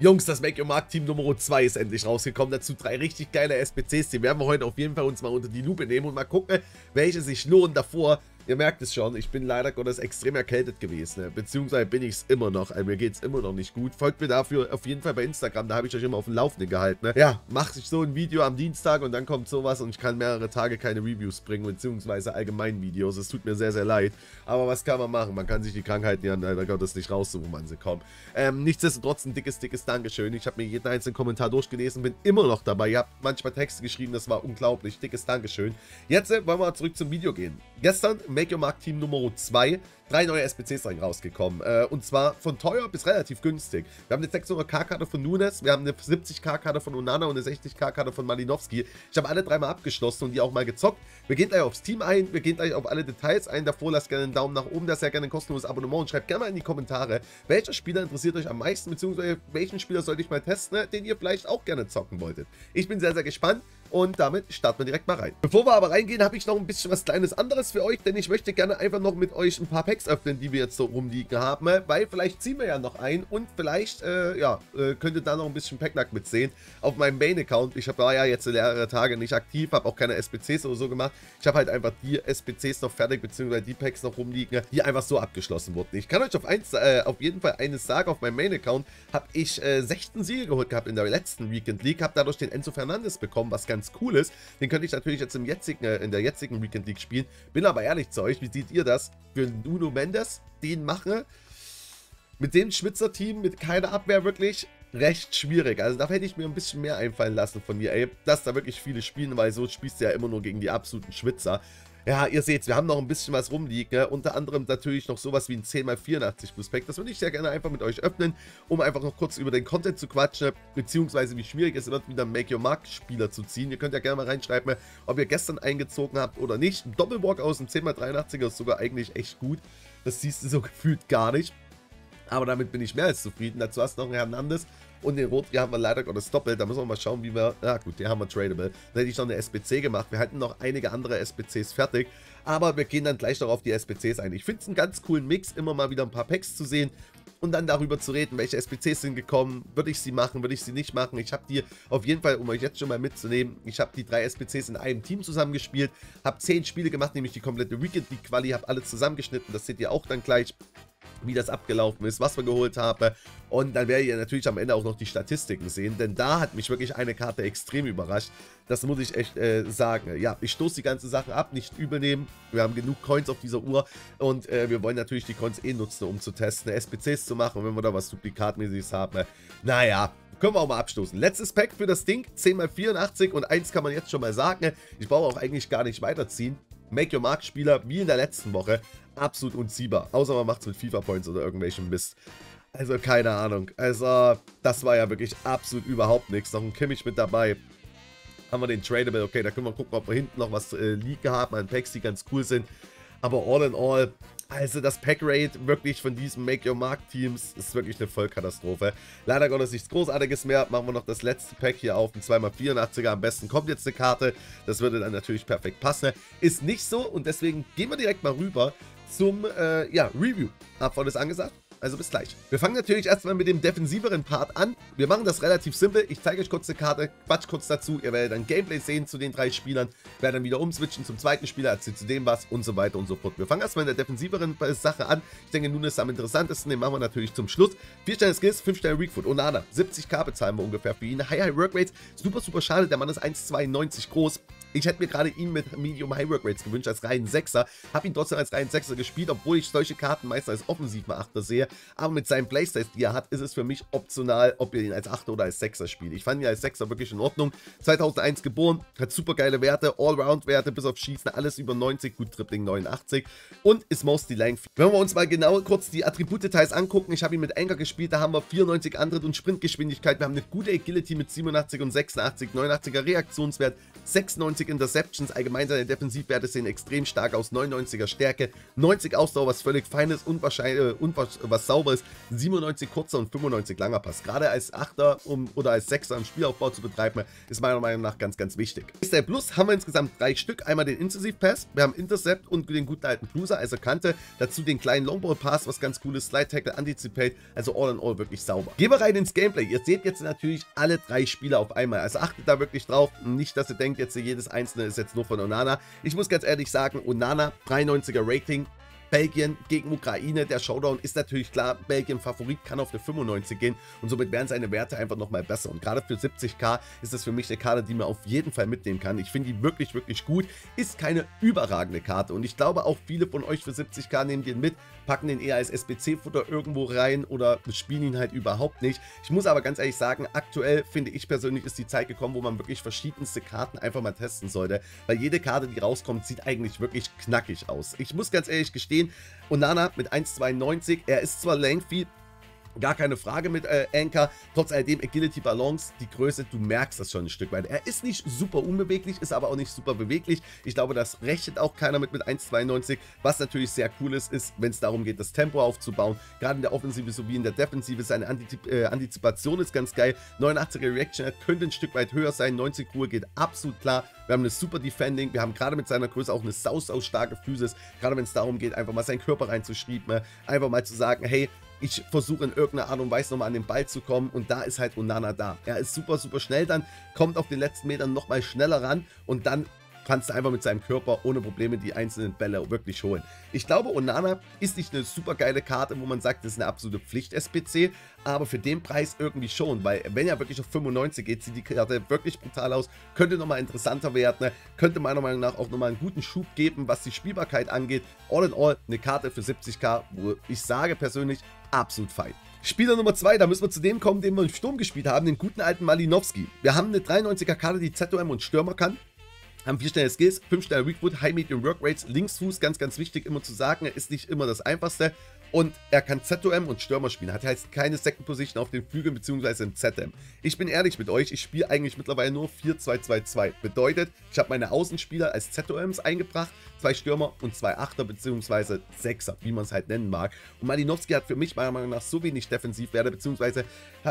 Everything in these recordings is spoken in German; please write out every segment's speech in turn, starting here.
Jungs, das Make Your Mark Team Nummer 2 ist endlich rausgekommen. Dazu drei richtig geile SPCs. Die werden wir heute auf jeden Fall uns mal unter die Lupe nehmen und mal gucken, welche sich lohnen davor Ihr merkt es schon, ich bin leider Gottes extrem erkältet gewesen. Beziehungsweise bin ich es immer noch. Also mir geht es immer noch nicht gut. Folgt mir dafür auf jeden Fall bei Instagram. Da habe ich euch immer auf dem Laufenden gehalten. Ne? Ja, mache ich so ein Video am Dienstag und dann kommt sowas und ich kann mehrere Tage keine Reviews bringen. Beziehungsweise allgemein Videos. Es tut mir sehr, sehr leid. Aber was kann man machen? Man kann sich die Krankheiten ja leider Gottes nicht raussuchen, wann sie kommen. Ähm, nichtsdestotrotz ein dickes, dickes Dankeschön. Ich habe mir jeden einzelnen Kommentar durchgelesen. Bin immer noch dabei. Ihr habt manchmal Texte geschrieben. Das war unglaublich. Dickes Dankeschön. Jetzt äh, wollen wir zurück zum Video gehen. Gestern Make Your Mark Team Nummer Nummer 2 drei neue rein rausgekommen. Äh, und zwar von teuer bis relativ günstig. Wir haben eine 600k-Karte von Nunes, wir haben eine 70k-Karte von Onana und eine 60k-Karte von Malinowski. Ich habe alle dreimal abgeschlossen und die auch mal gezockt. Wir gehen gleich aufs Team ein, wir gehen gleich auf alle Details ein. Davor lasst gerne einen Daumen nach oben, das sehr gerne ein kostenloses Abonnement und schreibt gerne mal in die Kommentare, welcher Spieler interessiert euch am meisten, beziehungsweise welchen Spieler sollte ich mal testen, den ihr vielleicht auch gerne zocken wolltet. Ich bin sehr, sehr gespannt. Und damit starten wir direkt mal rein. Bevor wir aber reingehen, habe ich noch ein bisschen was kleines anderes für euch, denn ich möchte gerne einfach noch mit euch ein paar Packs öffnen, die wir jetzt so rumliegen haben, weil vielleicht ziehen wir ja noch ein und vielleicht, äh, ja, äh, könnt ihr da noch ein bisschen Packnack mitsehen. Auf meinem Main-Account, ich war ja jetzt mehrere Tage nicht aktiv, habe auch keine SPCs oder so gemacht. Ich habe halt einfach die SPCs noch fertig, beziehungsweise die Packs noch rumliegen, die einfach so abgeschlossen wurden. Ich kann euch auf, eins, äh, auf jeden Fall eines sagen, auf meinem Main-Account habe ich äh, 16 Siege geholt gehabt in der letzten Weekend League, habe dadurch den Enzo Fernandes bekommen, was ganz cool ist. Den könnte ich natürlich jetzt im jetzigen, äh, in der jetzigen Weekend League spielen. Bin aber ehrlich zu euch, wie seht ihr das? Für Nuno Mendes, den mache, mit dem Schwitzer-Team, mit keiner Abwehr wirklich, recht schwierig. Also da hätte ich mir ein bisschen mehr einfallen lassen von mir, ey, dass da wirklich viele spielen, weil so spielst du ja immer nur gegen die absoluten Schwitzer. Ja, ihr seht, wir haben noch ein bisschen was rumliegen. Ne? Unter anderem natürlich noch sowas wie ein 10x84 Plus Pack. Das würde ich sehr gerne einfach mit euch öffnen, um einfach noch kurz über den Content zu quatschen, beziehungsweise wie schwierig es wird, wieder Make Your Mark Spieler zu ziehen. Ihr könnt ja gerne mal reinschreiben, ob ihr gestern eingezogen habt oder nicht. Ein Doppelwalk aus dem 10x83er ist sogar eigentlich echt gut. Das siehst du so gefühlt gar nicht. Aber damit bin ich mehr als zufrieden. Dazu hast du noch einen Hernandez und den Rot, haben wir leider Gottes doppelt. Da müssen wir mal schauen, wie wir... Ja gut, den haben wir tradable. Dann hätte ich noch eine SPC gemacht. Wir hatten noch einige andere SPCs fertig. Aber wir gehen dann gleich noch auf die SPCs ein. Ich finde es einen ganz coolen Mix, immer mal wieder ein paar Packs zu sehen und dann darüber zu reden, welche SPCs sind gekommen, würde ich sie machen, würde ich sie nicht machen. Ich habe die auf jeden Fall, um euch jetzt schon mal mitzunehmen, ich habe die drei SPCs in einem Team zusammengespielt, habe zehn Spiele gemacht, nämlich die komplette Weekend League Quali, habe alle zusammengeschnitten, das seht ihr auch dann gleich wie das abgelaufen ist, was wir geholt haben. Und dann werdet ihr natürlich am Ende auch noch die Statistiken sehen, denn da hat mich wirklich eine Karte extrem überrascht. Das muss ich echt äh, sagen. Ja, ich stoße die ganze Sache ab, nicht übel nehmen. Wir haben genug Coins auf dieser Uhr und äh, wir wollen natürlich die Coins eh nutzen, um zu testen, SPCs zu machen. Und wenn wir da was Duplikatmäßiges haben, äh, naja, können wir auch mal abstoßen. Letztes Pack für das Ding, 10x84 und eins kann man jetzt schon mal sagen, ich brauche auch eigentlich gar nicht weiterziehen. Make Your Mark Spieler, wie in der letzten Woche, absolut unziehbar. Außer man macht es mit FIFA Points oder irgendwelchen Mist. Also keine Ahnung. Also das war ja wirklich absolut überhaupt nichts. Noch ein Kimmich mit dabei. Haben wir den Tradable. Okay, da können wir gucken, ob wir hinten noch was äh, liegen haben an Packs, die ganz cool sind. Aber all in all, also das Pack-Rate wirklich von diesen Make-Your-Mark-Teams ist wirklich eine Vollkatastrophe. Leider Gottes nichts Großartiges mehr. Machen wir noch das letzte Pack hier auf, ein 2x84er. Am besten kommt jetzt eine Karte. Das würde dann natürlich perfekt passen. Ist nicht so und deswegen gehen wir direkt mal rüber zum äh, ja, Review. Hab vorhin das angesagt? Also bis gleich. Wir fangen natürlich erstmal mit dem defensiveren Part an. Wir machen das relativ simpel. Ich zeige euch kurz eine Karte, quatsch kurz dazu. Ihr werdet dann Gameplay sehen zu den drei Spielern. Werde dann wieder umswitchen zum zweiten Spieler, erzählt zu dem was und so weiter und so fort. Wir fangen erstmal in der defensiveren Sache an. Ich denke, nun ist am interessantesten. Den machen wir natürlich zum Schluss. 4 Sterne Skills, 5 Sterne Weakfoot. Onana. 70k bezahlen wir ungefähr für ihn. High High Work Rates. Super, super schade. Der Mann ist 1,92 groß. Ich hätte mir gerade ihn mit Medium High Work Rates gewünscht als reinen Sechser. Habe ihn trotzdem als reinen Sechser gespielt, obwohl ich solche Karten meist als offensiver Achter sehe. Aber mit seinem Playstyle, die er hat, ist es für mich optional, ob ihr ihn als Achter oder als Sechser spielt. Ich fand ihn als Sechser wirklich in Ordnung. 2001 geboren, hat super geile Werte, Allround-Werte, bis auf Schießen, alles über 90, gut Tripling 89 und ist mostly length. Wenn wir uns mal genau kurz die Attributdetails angucken, ich habe ihn mit Anchor gespielt, da haben wir 94 Antritt und Sprintgeschwindigkeit, wir haben eine gute Agility mit 87 und 86, 89er Reaktionswert, 96 Interceptions, allgemein seine Defensivwerte sehen extrem stark aus, 99er Stärke, 90 Ausdauer, was völlig feines, unwahrscheinlich, äh, unwahrscheinlich was sauber ist. 97 kurzer und 95 langer Pass. Gerade als Achter um, oder als Sechser im Spielaufbau zu betreiben, ist meiner Meinung nach ganz, ganz wichtig. Style Plus haben wir insgesamt drei Stück. Einmal den Incisive Pass, wir haben Intercept und den guten alten Cruiser, also Kante. Dazu den kleinen Longball Pass, was ganz cool ist. Slide Tackle, Anticipate, also all in all wirklich sauber. Gehen wir rein ins Gameplay. Ihr seht jetzt natürlich alle drei Spieler auf einmal. Also achtet da wirklich drauf. Nicht, dass ihr denkt, jetzt jedes einzelne ist jetzt nur von Onana. Ich muss ganz ehrlich sagen, Onana, 93er Rating, Belgien gegen Ukraine. Der Showdown ist natürlich klar, Belgien Favorit kann auf eine 95 gehen und somit werden seine Werte einfach nochmal besser. Und gerade für 70k ist das für mich eine Karte, die man auf jeden Fall mitnehmen kann. Ich finde die wirklich, wirklich gut. Ist keine überragende Karte und ich glaube auch viele von euch für 70k nehmen den mit, packen den eher als SBC-Futter irgendwo rein oder spielen ihn halt überhaupt nicht. Ich muss aber ganz ehrlich sagen, aktuell finde ich persönlich ist die Zeit gekommen, wo man wirklich verschiedenste Karten einfach mal testen sollte, weil jede Karte, die rauskommt, sieht eigentlich wirklich knackig aus. Ich muss ganz ehrlich gestehen, sehen. Onana mit 1,92. Er ist zwar lengthy, Gar keine Frage mit äh, Anchor. Trotz alledem Agility Balance, die Größe, du merkst das schon ein Stück weit. Er ist nicht super unbeweglich, ist aber auch nicht super beweglich. Ich glaube, das rechnet auch keiner mit mit 1,92. Was natürlich sehr cool ist, ist, wenn es darum geht, das Tempo aufzubauen. Gerade in der Offensive sowie in der Defensive. Seine Antizip äh, Antizipation ist ganz geil. 89er Reaction könnte ein Stück weit höher sein. 90 Ruhe geht absolut klar. Wir haben eine super Defending. Wir haben gerade mit seiner Größe auch eine saus starke Physis. Gerade wenn es darum geht, einfach mal seinen Körper reinzuschrieben. Einfach mal zu sagen, hey, ich versuche in irgendeiner Art und Weise nochmal an den Ball zu kommen und da ist halt Onana da. Er ist super, super schnell dann, kommt auf den letzten Metern nochmal schneller ran und dann kannst du einfach mit seinem Körper ohne Probleme die einzelnen Bälle wirklich holen. Ich glaube, Onana ist nicht eine super geile Karte, wo man sagt, das ist eine absolute Pflicht-SPC, aber für den Preis irgendwie schon, weil wenn er wirklich auf 95 geht, sieht die Karte wirklich brutal aus, könnte nochmal interessanter werden, könnte meiner Meinung nach auch nochmal einen guten Schub geben, was die Spielbarkeit angeht. All in all eine Karte für 70k, wo ich sage persönlich, absolut fein. Spieler Nummer 2, da müssen wir zu dem kommen, den wir im Sturm gespielt haben, den guten alten Malinowski. Wir haben eine 93er Karte, die ZOM und Stürmer kann haben vier schnelle Skills, fünf schnelle Weakwood, High Medium Work Rates, Linksfuß, ganz, ganz wichtig immer zu sagen, er ist nicht immer das einfachste. Und er kann ZOM und Stürmer spielen. Hat heißt keine Second Position auf den Flügeln bzw. im ZM. Ich bin ehrlich mit euch, ich spiele eigentlich mittlerweile nur 4-2-2-2. Bedeutet, ich habe meine Außenspieler als ZOMs eingebracht, zwei Stürmer und zwei Achter bzw. Sechser, wie man es halt nennen mag. Und Malinowski hat für mich meiner Meinung nach so wenig Defensivwerte, beziehungsweise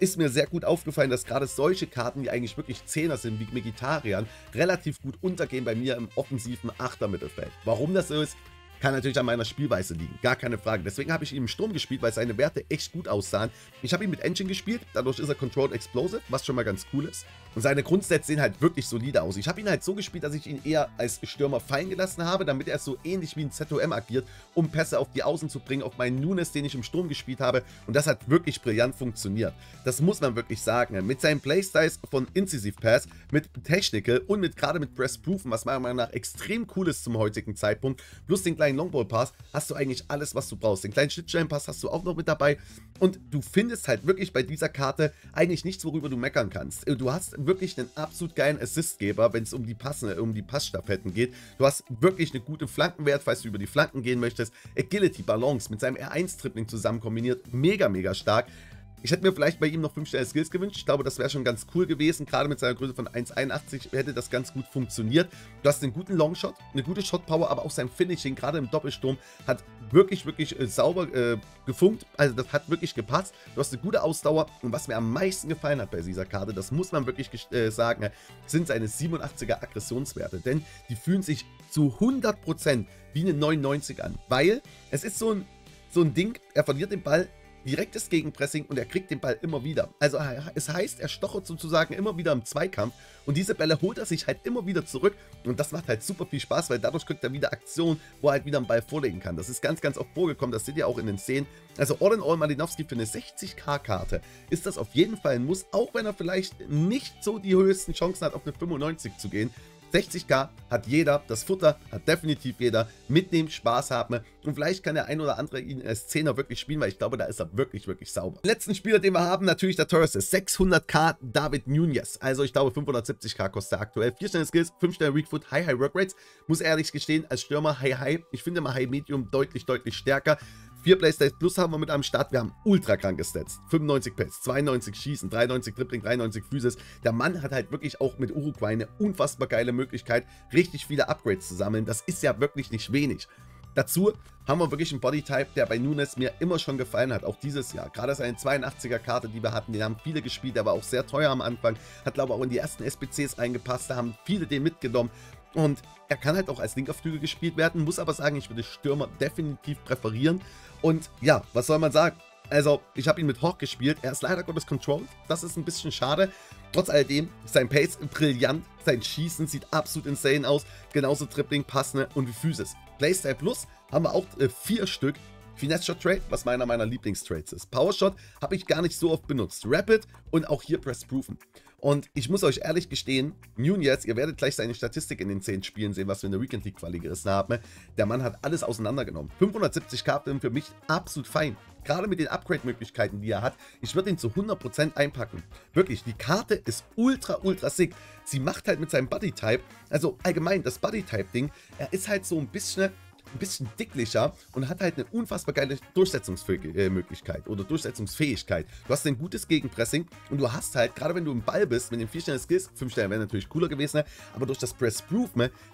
ist mir sehr gut aufgefallen, dass gerade solche Karten, die eigentlich wirklich Zehner sind, wie Vegetarian, relativ gut untergehen bei mir im offensiven Achtermittelfeld. Warum das so ist, kann natürlich an meiner Spielweise liegen, gar keine Frage. Deswegen habe ich ihn im Sturm gespielt, weil seine Werte echt gut aussahen. Ich habe ihn mit Engine gespielt, dadurch ist er Controlled Explosive, was schon mal ganz cool ist. Und seine Grundstats sehen halt wirklich solide aus. Ich habe ihn halt so gespielt, dass ich ihn eher als Stürmer fallen gelassen habe, damit er so ähnlich wie ein ZOM agiert, um Pässe auf die Außen zu bringen, auf meinen Nunes, den ich im Sturm gespielt habe. Und das hat wirklich brillant funktioniert. Das muss man wirklich sagen. Mit seinen Playstyles von Incisive Pass, mit Technical und mit gerade mit Press Proofen, was meiner Meinung nach extrem cool ist zum heutigen Zeitpunkt, plus den kleinen Longball Pass, hast du eigentlich alles, was du brauchst. Den kleinen Schnittstellen Pass hast du auch noch mit dabei. Und du findest halt wirklich bei dieser Karte eigentlich nichts, worüber du meckern kannst. Du hast wirklich einen absolut geilen Assistgeber, wenn es um die passende, um die Passstaffetten geht. Du hast wirklich eine gute Flankenwert, falls du über die Flanken gehen möchtest. Agility, Balance mit seinem R1-Tripling zusammen kombiniert. Mega, mega stark. Ich hätte mir vielleicht bei ihm noch 5 Sterne Skills gewünscht. Ich glaube, das wäre schon ganz cool gewesen. Gerade mit seiner Größe von 1,81 hätte das ganz gut funktioniert. Du hast einen guten Longshot, eine gute Shot-Power, aber auch sein Finishing, gerade im Doppelsturm, hat wirklich, wirklich äh, sauber äh, gefunkt. Also das hat wirklich gepasst. Du hast eine gute Ausdauer. Und was mir am meisten gefallen hat bei dieser Karte, das muss man wirklich äh, sagen, sind seine 87er Aggressionswerte. Denn die fühlen sich zu 100% wie eine 99 an. Weil es ist so ein, so ein Ding, er verliert den Ball, direktes Gegenpressing und er kriegt den Ball immer wieder. Also es heißt, er stochert sozusagen immer wieder im Zweikampf und diese Bälle holt er sich halt immer wieder zurück und das macht halt super viel Spaß, weil dadurch kriegt er wieder Aktion, wo er halt wieder einen Ball vorlegen kann. Das ist ganz, ganz oft vorgekommen, das seht ihr auch in den Szenen. Also all in all Malinowski für eine 60k-Karte ist das auf jeden Fall ein Muss, auch wenn er vielleicht nicht so die höchsten Chancen hat, auf eine 95 zu gehen. 60k hat jeder, das Futter hat definitiv jeder, mitnehmen, Spaß haben. Und vielleicht kann der ein oder andere ihn als 10er wirklich spielen, weil ich glaube, da ist er wirklich, wirklich sauber. Den letzten Spieler, den wir haben, natürlich der ist 600k David Nunez, also ich glaube 570k kostet er aktuell, 4 Sterne Skills, 5 Sterne Weakfoot, High High Work Rates, muss ehrlich gestehen, als Stürmer High High, ich finde mal High Medium deutlich, deutlich stärker, 4 Playstates Plus haben wir mit am Start. Wir haben ultra kranke Stats. 95 Pets, 92 Schießen, 93 Dribbling, 93 Physis. Der Mann hat halt wirklich auch mit Uruguay eine unfassbar geile Möglichkeit, richtig viele Upgrades zu sammeln. Das ist ja wirklich nicht wenig. Dazu haben wir wirklich einen Bodytype, der bei Nunes mir immer schon gefallen hat, auch dieses Jahr. Gerade seine 82er Karte, die wir hatten, den haben viele gespielt, der war auch sehr teuer am Anfang, hat glaube ich auch in die ersten SPCs reingepasst, da haben viele den mitgenommen. Und er kann halt auch als linker Flügel gespielt werden, muss aber sagen, ich würde Stürmer definitiv präferieren. Und ja, was soll man sagen? Also, ich habe ihn mit Hawk gespielt. Er ist leider Gottes controlled. Das ist ein bisschen schade. Trotz alledem, sein Pace brillant. Sein Schießen sieht absolut insane aus. Genauso Tripling, Passende und wie Physis. Playstyle Plus haben wir auch äh, vier Stück. Finesse Shot Trade, was meiner meiner Lieblingstrades ist. Power Shot habe ich gar nicht so oft benutzt. Rapid und auch hier Press Proven. Und ich muss euch ehrlich gestehen, Nunez, ihr werdet gleich seine Statistik in den 10 Spielen sehen, was wir in der Weekend League Quali gerissen haben. Der Mann hat alles auseinandergenommen. 570 Karten für mich absolut fein. Gerade mit den Upgrade-Möglichkeiten, die er hat. Ich würde ihn zu 100% einpacken. Wirklich, die Karte ist ultra, ultra sick. Sie macht halt mit seinem Body-Type, also allgemein das Body-Type-Ding, er ist halt so ein bisschen ein bisschen dicklicher und hat halt eine unfassbar geile Durchsetzungsmöglichkeit oder Durchsetzungsfähigkeit. Du hast ein gutes Gegenpressing und du hast halt, gerade wenn du im Ball bist, mit den 4 Sterne Skills, 5 Sterne wären natürlich cooler gewesen, aber durch das Press Proof,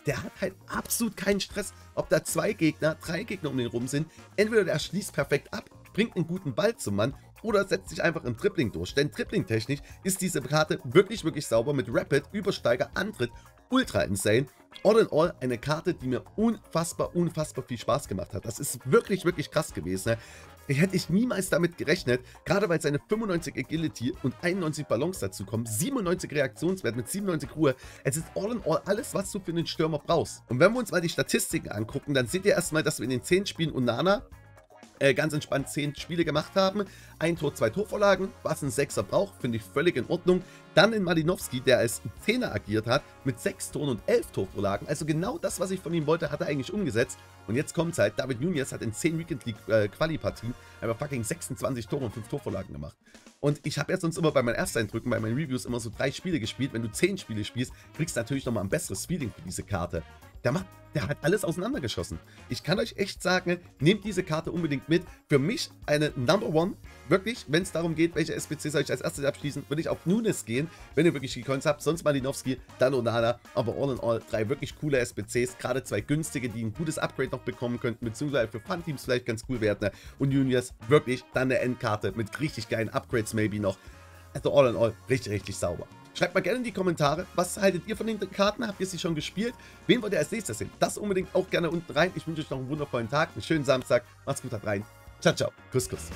der hat halt absolut keinen Stress, ob da zwei Gegner, drei Gegner um den rum sind. Entweder der schließt perfekt ab, bringt einen guten Ball zum Mann oder setzt sich einfach im Tripling durch. Denn Tripling-technisch ist diese Karte wirklich, wirklich sauber mit Rapid, Übersteiger, Antritt, ultra insane. All in all eine Karte, die mir unfassbar, unfassbar viel Spaß gemacht hat. Das ist wirklich, wirklich krass gewesen. Ne? Hätte ich niemals damit gerechnet, gerade weil seine 95 Agility und 91 Ballons dazu kommen, 97 Reaktionswert mit 97 Ruhe. Es ist all in all alles, was du für einen Stürmer brauchst. Und wenn wir uns mal die Statistiken angucken, dann seht ihr erstmal, dass wir in den 10 Spielen Unana äh, ganz entspannt 10 Spiele gemacht haben. Ein Tor, zwei Torvorlagen, was ein Sechser braucht, finde ich völlig in Ordnung. Dann in Malinowski, der als Zehner agiert hat, mit 6 Toren und 11 Torvorlagen. Also genau das, was ich von ihm wollte, hat er eigentlich umgesetzt. Und jetzt kommt es halt, David Nunez hat in 10 Weekend League äh, Quali-Partien einfach fucking 26 Tore und 5 Torvorlagen gemacht. Und ich habe ja sonst immer bei meinen Ersteindrücken, bei meinen Reviews immer so drei Spiele gespielt. Wenn du 10 Spiele spielst, kriegst du natürlich nochmal ein besseres Feeling für diese Karte. Der, macht, der hat alles auseinandergeschossen. Ich kann euch echt sagen, nehmt diese Karte unbedingt mit. Für mich eine Number One. Wirklich, wenn es darum geht, welche SPC soll ich als erstes abschließen, würde ich auf Nunes gehen, wenn ihr wirklich die Coins habt. Sonst Malinowski, dann Onana. Aber all in all, drei wirklich coole SPCs. Gerade zwei günstige, die ein gutes Upgrade noch bekommen könnten, beziehungsweise für Fun-Teams vielleicht ganz cool werden. Und Juniors, wirklich dann eine Endkarte mit richtig geilen Upgrades maybe noch. Also all in all, richtig, richtig sauber. Schreibt mal gerne in die Kommentare, was haltet ihr von den Karten? Habt ihr sie schon gespielt? Wen wollt ihr als nächstes sehen? Das unbedingt auch gerne unten rein. Ich wünsche euch noch einen wundervollen Tag, einen schönen Samstag. Macht's gut, habt rein. Ciao, ciao. Kuss, Kuss.